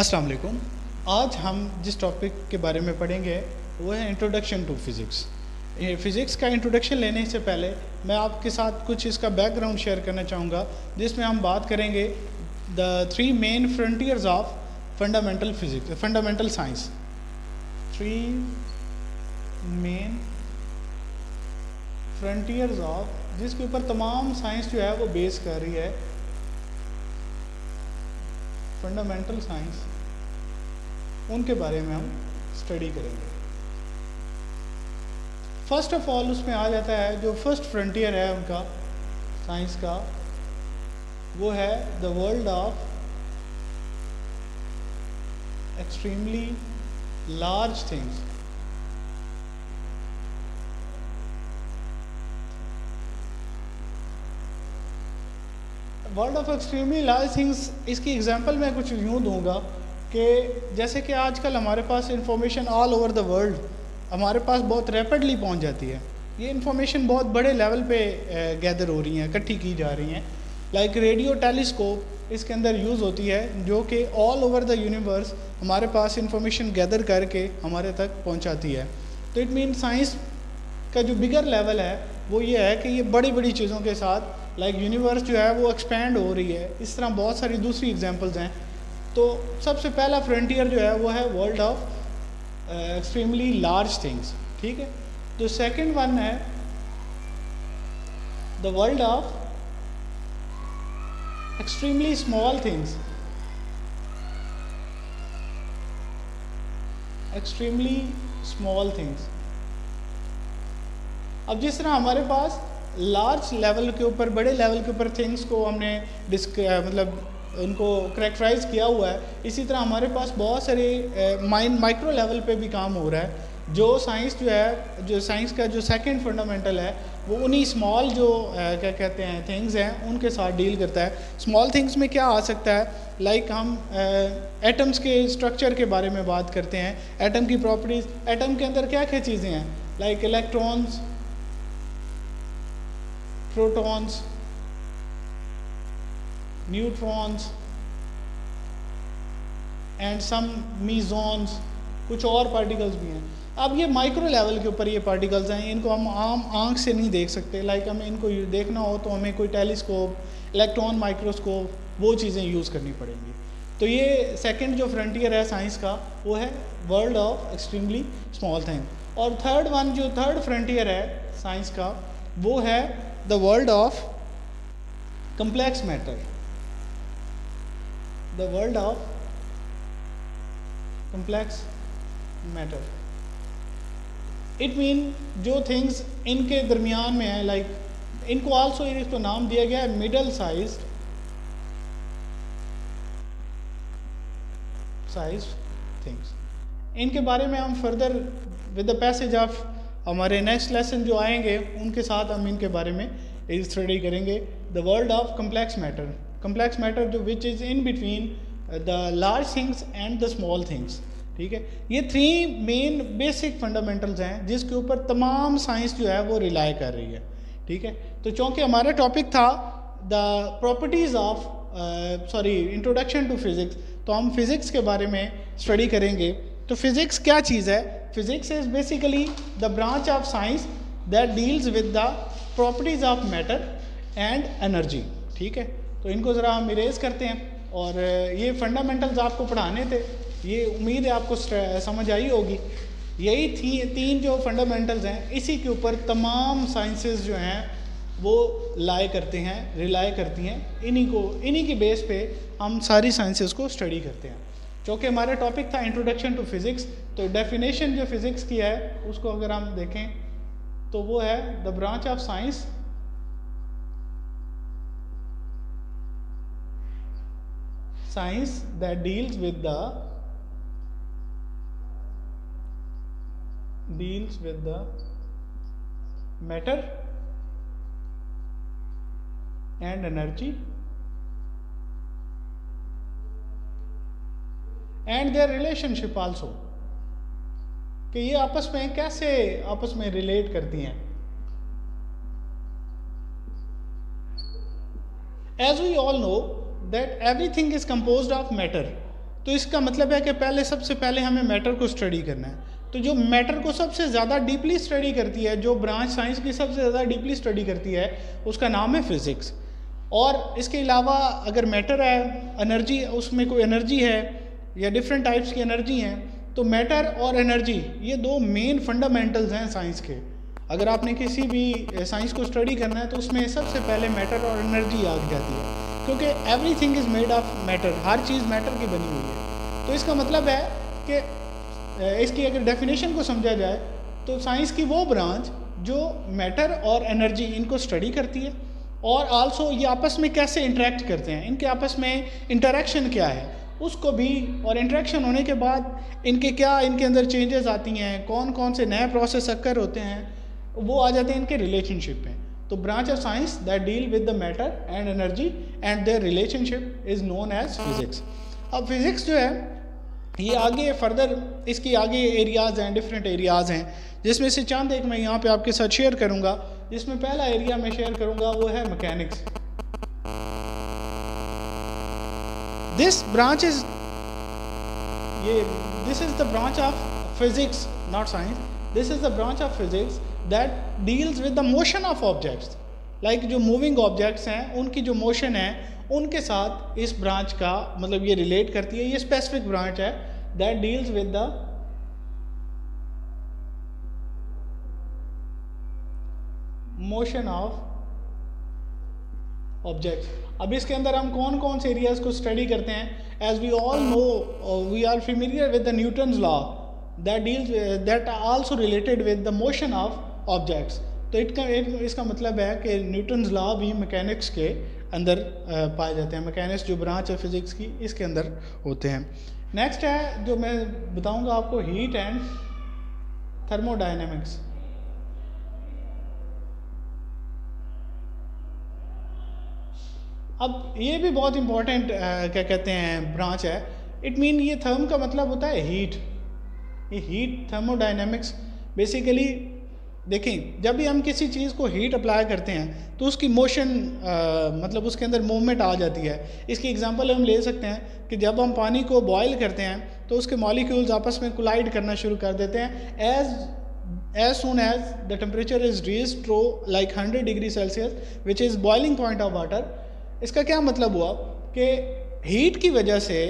अस्सलाम वालेकुम। आज हम जिस टॉपिक के बारे में पढ़ेंगे, वो है इंट्रोडक्शन टू फिज़िक्स फ़िज़िक्स का इंट्रोडक्शन लेने से पहले मैं आपके साथ कुछ इसका बैकग्राउंड शेयर करना चाहूँगा, जिसमें हम बात करेंगे the three main frontiers of fundamental physics fundamental science three main frontiers of जिसके ऊपर तमाम साइंस जो है वो बेस कर रही है। फंडामेंटल साइंस उनके बारे में हम स्टडी करेंगे। फ़र्स्ट ऑफ़ ऑल उसमें आ जाता है जो फ़र्स्ट फ्रंटियर है उनका साइंस का, वो है the world of extremely large things world of extremely large things इसकी एग्जांपल मैं कुछ यूँ दूँगा कि जैसे कि आजकल हमारे पास information all over the world हमारे पास बहुत रैपिडली पहुँच जाती है। ये इंफॉर्मेशन बहुत बड़े लेवल पे गैदर हो रही हैं, इकट्ठी की जा रही हैं। लाइक रेडियो टेलीस्कोप इसके अंदर यूज़ होती है, जो कि ऑल ओवर द यूनिवर्स हमारे पास इंफॉर्मेशन गैदर करके हमारे तक पहुंचाती है। तो इट मीन साइंस का जो बिगर लेवल है, वो ये है कि ये बड़ी बड़ी चीज़ों के साथ लाइक like यूनिवर्स जो है, वो एक्सपेंड हो रही है। इस तरह बहुत सारी दूसरी एग्जांपल्स हैं। तो सबसे पहला फ्रंटियर जो है, वो है world of extremely large things ठीक है? तो सेकंड वन है the world of extremely small things extremely small things अब जिस तरह हमारे पास लार्ज लेवल के ऊपर बड़े लेवल के ऊपर थिंग्स को हमने डिस्क मतलब उनको करेक्टराइज किया हुआ है। इसी तरह हमारे पास बहुत सारे माइंड माइक्रो लेवल पे भी काम हो रहा है। जो साइंस जो है जो साइंस का जो सेकंड फंडामेंटल है वो उन्हीं स्मॉल जो आ, क्या कहते हैं थिंग्स हैं उनके साथ डील करता है। स्मॉल थिंग्स में क्या आ सकता है? लाइक like हम एटम्स के स्ट्रक्चर के बारे में बात करते हैं। एटम की प्रॉपर्टीज़ एटम के अंदर क्या क्या चीज़ें हैं? Like electrons protons neutrons and some mesons कुछ और पार्टिकल्स भी हैं। अब ये माइक्रो लेवल के ऊपर ये पार्टिकल्स हैं, इनको हम आम, आँख से नहीं देख सकते। लाइक हमें इनको देखना हो तो हमें कोई टेलीस्कोप इलेक्ट्रॉन माइक्रोस्कोप वो चीज़ें यूज़ करनी पड़ेंगी। तो ये सेकंड जो फ्रंटियर है साइंस का, वो है world of extremely small thing और थर्ड वन जो थर्ड फ्रंटियर है साइंस का, वो है the world of complex matter the world of complex matter. It mean जो थिंग्स इनके दरमियान में है लाइक like, इनको आल्सो इसको नाम दिया गया है मिडल साइज़ साइज़ थिंग्स इनके बारे में हम further with the passage of हमारे नेक्स्ट लेसन जो आएँगे, उनके साथ हम इनके बारे में स्टडी करेंगे. The world of complex matter complex matter जो which is in between the large things and the small things ठीक है? ये थ्री मेन बेसिक फंडामेंटल्स हैं, जिसके ऊपर तमाम साइंस जो है वो रिलाई कर रही है. ठीक है? तो चूँकि हमारा टॉपिक था the properties of sorry introduction to physics तो हम फिज़िक्स के बारे में स्टडी करेंगे. तो फिज़िक्स क्या चीज़ है? Physics is basically the branch of science that deals with the properties of matter and energy ठीक है? तो इनको ज़रा हम इरेज करते हैं। और ये फंडामेंटल्स आपको पढ़ाने थे। ये उम्मीद है आपको समझ आई होगी। यही थी, तीन जो फंडामेंटल्स हैं, इसी के ऊपर तमाम साइंसेस जो हैं, वो लाए करते हैं रिलाई करती हैं। इन्हीं को, इन्हीं के बेस पे हम सारी साइंसेस को स्टडी करते हैं। क्योंकि हमारा टॉपिक था इंट्रोडक्शन टू फिज़िक्स तो डेफिनेशन जो फिज़िक्स की है, उसको अगर हम देखें तो वो है the branch of science science that deals with the, deals with the matter and energy. And their relationship also. कि ये आपस में कैसे आपस में रिलेट करती हैं? As we all know that everything is composed of matter तो इसका मतलब है कि पहले सबसे पहले हमें मैटर को स्टडी करना है। तो जो मैटर को सबसे ज़्यादा डीपली स्टडी करती है, जो ब्रांच साइंस की सबसे ज़्यादा डीपली स्टडी करती है, उसका नाम है फिज़िक्स और इसके अलावा अगर मैटर है एनर्जी उसमें कोई एनर्जी है या डिफरेंट टाइप्स की एनर्जी हैं तो मैटर और एनर्जी ये दो मेन फंडामेंटल्स हैं साइंस के। अगर आपने किसी भी साइंस को स्टडी करना है तो उसमें सबसे पहले मैटर और एनर्जी आ जाती है। क्योंकि everything is made of matter हर चीज़ मैटर की बनी हुई है। तो इसका मतलब है कि इसकी अगर डेफिनेशन को समझा जाए तो साइंस की वो ब्रांच जो मैटर और एनर्जी इनको स्टडी करती है, और आल्सो ये आपस में कैसे इंटरेक्ट करते हैं, इनके आपस में इंटरेक्शन क्या है उसको भी और इंट्रैक्शन होने के बाद इनके क्या इनके अंदर चेंजेस आती हैं कौन कौन से नए प्रोसेस अक्कर होते हैं, वो आ जाते हैं इनके रिलेशनशिप में। तो branch of science that deal with the matter and energy and their relationship is known as physics अब फिज़िक्स जो है, ये आगे फर्दर इसकी आगे एरियाज़ हैं डिफरेंट एरियाज़ हैं, जिसमें से चंद एक मैं यहाँ पे आपके साथ शेयर करूँगा, जिसमें पहला एरिया मैं शेयर करूँगा, वो है मैकेनिक्स दिस ब्रांच इज़ ये this is the branch of physics not science this is the branch of physics that deals with the motion of objects like जो मूविंग ऑब्जेक्ट्स हैं, उनकी जो मोशन है, उनके साथ इस ब्रांच का मतलब ये रिलेट करती है, ये स्पेसिफिक ब्रांच है that deals with the motion of object अब इसके अंदर हम कौन कौन से एरियाज़ को स्टडी करते हैं? As we all know we are familiar with the Newton's law that deals that also related with the motion of objects तो इट इटका इसका मतलब है कि न्यूटन्स लॉ भी मैकेनिक्स के अंदर पाए जाते हैं। मैकेनिक्स जो ब्रांच है फिज़िक्स की, इसके अंदर होते हैं। नेक्स्ट है, जो मैं बताऊँगा आपको हीट एंड थर्मोडाइनमिक्स अब ये भी बहुत इंपॉर्टेंट क्या कहते हैं ब्रांच है। इट मीन ये थर्म का मतलब होता है हीट ये हीट थर्मोडाइनमिक्स बेसिकली देखें, जब भी हम किसी चीज़ को हीट अप्लाई करते हैं तो उसकी मोशन मतलब उसके अंदर मूवमेंट आ जाती है। इसकी एग्जांपल हम ले सकते हैं कि जब हम पानी को बॉयल करते हैं तो उसके मॉलिक्यूल्स आपस में कोलाइड करना शुरू कर देते हैं। As as soon as the temperature is rise to like hundred degree Celsius which is boiling point of water इसका क्या मतलब हुआ कि हीट की वजह से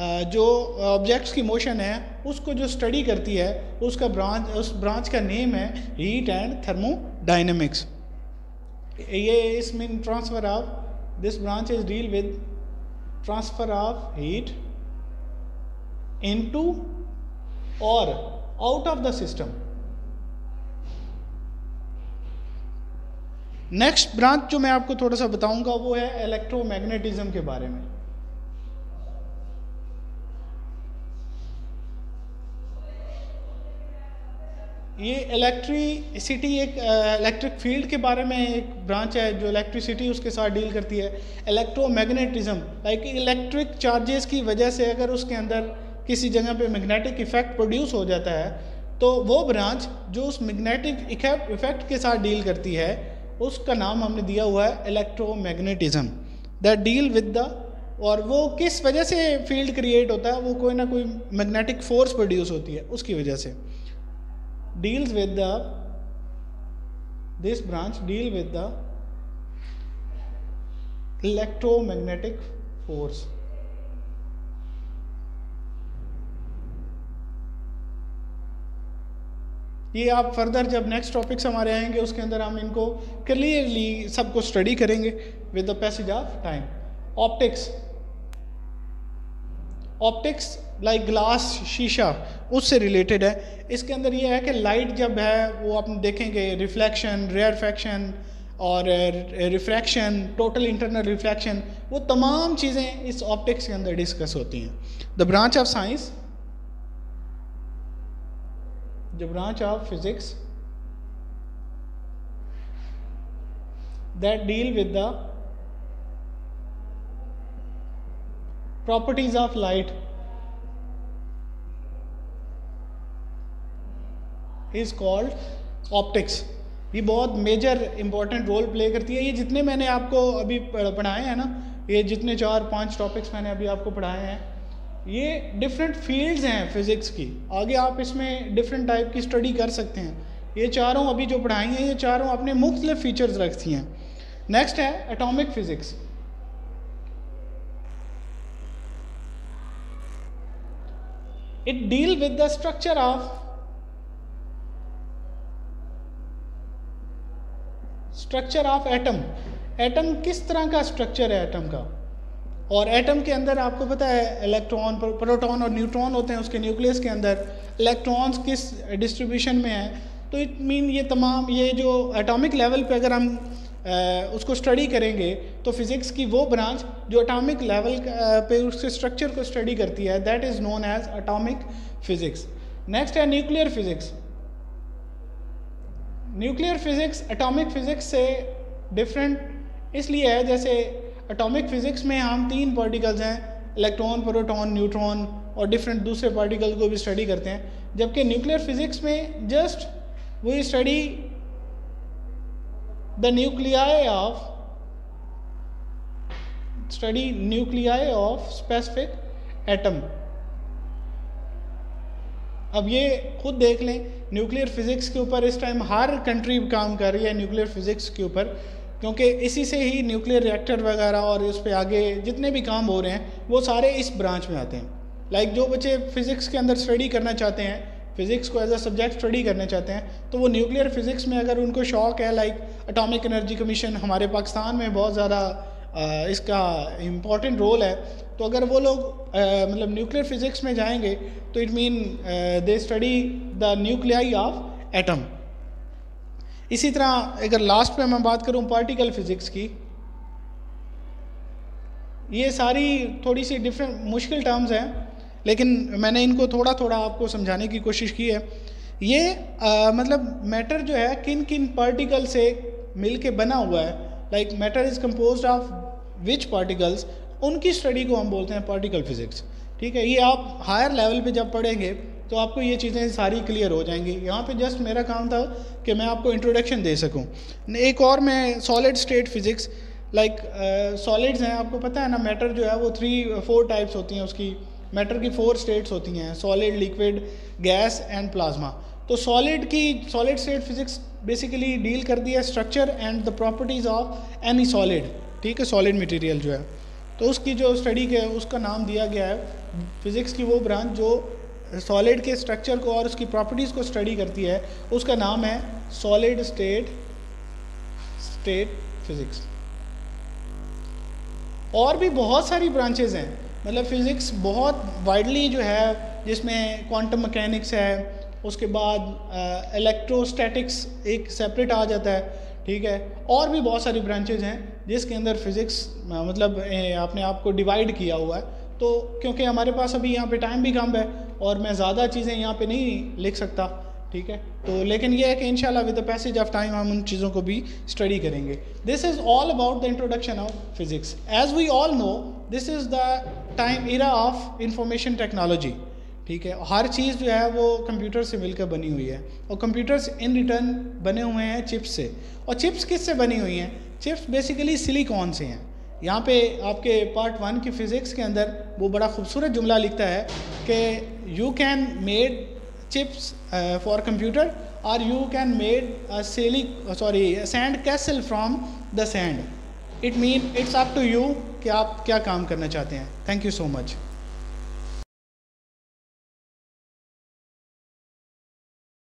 जो ऑब्जेक्ट्स की मोशन है, उसको जो स्टडी करती है, उसका ब्रांच उस ब्रांच का नेम है हीट एंड थर्मो थर्मोडाइनमिक्स ये is mean transfer of this branch is deal with transfer of heat into और out of the system next branch जो मैं आपको थोड़ा सा बताऊँगा वो है इलेक्ट्रोमैग्नेटिज्म के बारे में। ये इलेक्ट्रिसिटी एक इलेक्ट्रिक फ़ील्ड के बारे में एक ब्रांच है जो इलेक्ट्रिसिटी उसके साथ डील करती है। इलेक्ट्रोमैग्नेटिज्म लाइक इलेक्ट्रिक चार्जेस की वजह से अगर उसके अंदर किसी जगह पे मैग्नेटिक इफ़ेक्ट प्रोड्यूस हो जाता है तो वो ब्रांच जो उस मैग्नेटिक इफ़ेक्ट के साथ डील करती है उसका नाम हमने दिया हुआ है electromagnetism that deal with the और वो किस वजह से फ़ील्ड क्रिएट होता है, वो कोई ना कोई मैग्नेटिक फोर्स प्रोड्यूस होती है, उसकी वजह से। Deals with the, this branch deal with the electromagnetic force ये आप फर्दर जब नेक्स्ट टॉपिक्स हमारे आएँगे, उसके अंदर हम इनको क्लियरली सबको स्टडी करेंगे with the passage of time optics optics like glass शीशा उससे रिलेटेड है। इसके अंदर ये है कि लाइट जब है, वो आप देखेंगे रिफ्लेक्शन रेयरफेक्शन और रिफ्रैक्शन टोटल इंटरनल रिफ्लेक्शन वो तमाम चीज़ें इस ऑप्टिक्स के अंदर डिस्कस होती हैं। The branch of science the branch of physics that deal with the properties of light is called optics. ये बहुत मेजर इंपॉर्टेंट रोल प्ले करती है। ये जितने मैंने आपको अभी पढ़ाए हैं ना, ये जितने चार, पाँच टॉपिक्स मैंने अभी आपको पढ़ाए हैं ये डिफरेंट फील्ड्स हैं फिज़िक्स की। आगे आप इसमें डिफरेंट टाइप की स्टडी कर सकते हैं। ये चारों अभी जो पढ़ाई हैं, ये चारों अपने मुख्तलिफ़ फीचर्स रखती हैं। नेक्स्ट है atomic physics it deal with the structure of structure of atom atom किस तरह का स्ट्रक्चर है एटम का? और एटम के अंदर आपको पता है इलेक्ट्रॉन प्रोटॉन और न्यूट्रॉन होते हैं उसके न्यूक्लियस के अंदर। इलेक्ट्रॉन्स किस डिस्ट्रीब्यूशन में है? तो इट मीन ये तमाम, ये जो एटॉमिक लेवल पे अगर हम उसको स्टडी करेंगे तो फिज़िक्स की वो ब्रांच जो एटॉमिक लेवल पे उसके स्ट्रक्चर को स्टडी करती है that is known as atomic physics next है nuclear physics nuclear physics atomic physics से डिफरेंट इसलिए है, जैसे एटॉमिक फ़िज़िक्स में हम तीन पार्टिकल्स हैं इलेक्ट्रॉन प्रोटॉन न्यूट्रॉन और डिफरेंट दूसरे पार्टिकल को भी स्टडी करते हैं। जबकि न्यूक्लियर फिज़िक्स में just we study the nuclei of study nuclei of specific atom अब ये खुद देख लें न्यूक्लियर फिज़िक्स के ऊपर इस टाइम हर कंट्री काम कर रही है न्यूक्लियर फिज़िक्स के ऊपर। क्योंकि इसी से ही न्यूक्लियर रिएक्टर वगैरह और उस पर आगे जितने भी काम हो रहे हैं, वो सारे इस ब्रांच में आते हैं। लाइक like जो बच्चे फ़िज़िक्स के अंदर स्टडी करना चाहते हैं फ़िज़िक्स को एज अ सब्जेक्ट स्टडी करना चाहते हैं तो वो न्यूक्लियर फ़िज़िक्स में अगर उनको शौक है लाइक अटोमिक एनर्जी कमीशन हमारे पाकिस्तान में बहुत ज़्यादा इसका इंपॉर्टेंट रोल है तो अगर वो लोग मतलब न्यूक्लियर फ़िज़िक्स में जाएँगे तो it mean they study the nuclei of atom इसी तरह अगर लास्ट में मैं बात करूँ पार्टिकल फिज़िक्स की ये सारी थोड़ी सी डिफरेंट मुश्किल टर्म्स हैं लेकिन मैंने इनको थोड़ा थोड़ा आपको समझाने की कोशिश की है। ये आ, मतलब मैटर जो है किन किन पार्टिकल से मिल के बना हुआ है? Like matter is compose of which particles उनकी स्टडी को हम बोलते हैं पार्टिकल फिज़िक्स ठीक है ये आप हायर लेवल पे जब पढ़ेंगे तो आपको ये चीज़ें सारी क्लियर हो जाएँगी। यहाँ पे जस्ट मेरा काम था कि मैं आपको इंट्रोडक्शन दे सकूँ। एक और मैं solid state physics like solids हैं, आपको पता है ना मैटर जो है वो थ्री फोर टाइप्स होती हैं उसकी। मैटर की फोर स्टेट्स होती हैं solid liquid gas and plasma तो सॉलिड की solid state physics basically deal कर दिया structure and the properties of any solid ठीक है सॉलिड मटेरियल जो है। तो उसकी जो स्टडी के, उसका नाम दिया गया है फिज़िक्स की वो ब्रांच जो सॉलिड के स्ट्रक्चर को और उसकी प्रॉपर्टीज़ को स्टडी करती है उसका नाम है सॉलिड स्टेट स्टेट फिज़िक्स और भी बहुत सारी ब्रांचेज हैं। मतलब फ़िज़िक्स बहुत वाइडली जो है जिसमें क्वांटम मैकेनिक्स है उसके बाद इलेक्ट्रोस्टैटिक्स एक सेपरेट आ जाता है ठीक है? और भी बहुत सारी ब्रांचेज हैं जिसके अंदर फ़िज़िक्स मतलब ए, आपने आप को डिवाइड किया हुआ है। तो क्योंकि हमारे पास अभी यहाँ पे टाइम भी कम है और मैं ज़्यादा चीज़ें यहाँ पे नहीं लिख सकता, ठीक है? तो लेकिन ये है कि इनशाला with the passage of time हम उन चीज़ों को भी स्टडी करेंगे। This is all about the introduction of physics as we all know this is the time era of information technology ठीक है? हर चीज़ जो है वो कंप्यूटर से मिलकर बनी हुई है और कंप्यूटर्स इन रिटर्न बने हुए हैं चिप्स से। और चिप्स किस से बनी हुई हैं? चिप्स बेसिकली सिलिकॉन से हैं। यहाँ पे आपके पार्ट वन की फ़िज़िक्स के अंदर वो बड़ा खूबसूरत जुमला लिखता है कि you can made chips for computer और यू कैन मेड सेली sorry sand castle from the sand it mean it's up to you कि आप क्या काम करना चाहते हैं. Thank you so much